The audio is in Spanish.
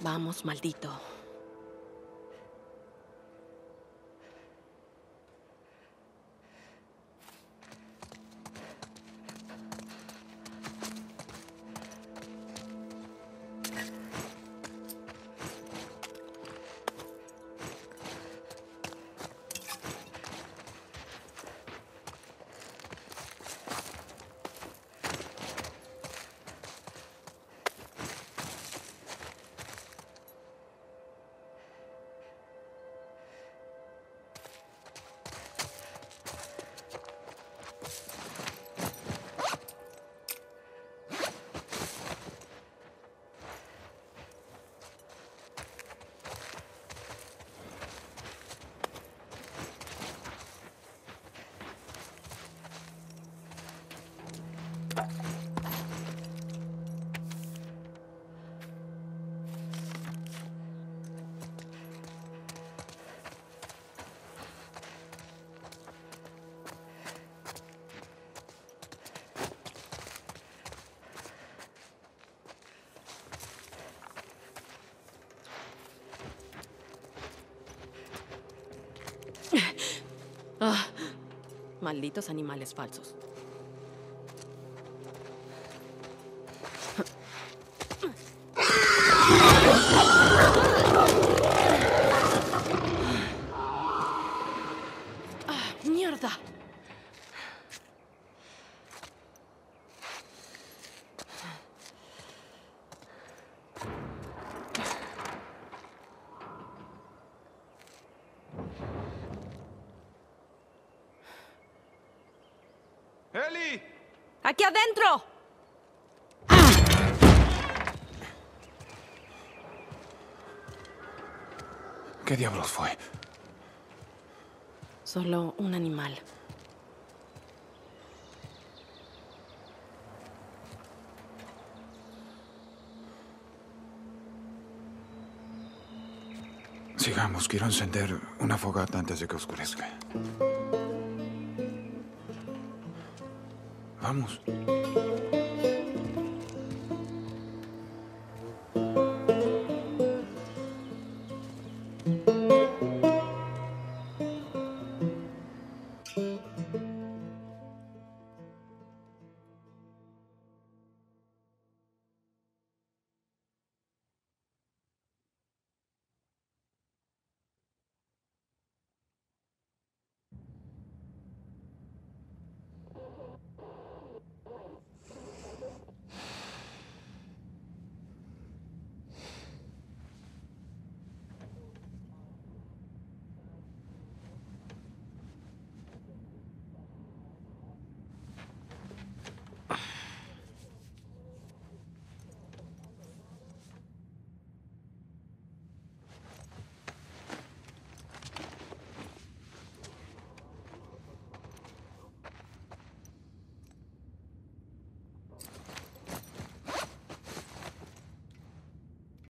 Vamos, maldito. Malditos animales falsos. ¡Aquí adentro! ¿Qué diablos fue? Solo un animal. Sigamos, quiero encender una fogata antes de que oscurezca. Vamos.